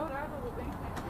saudável, bem.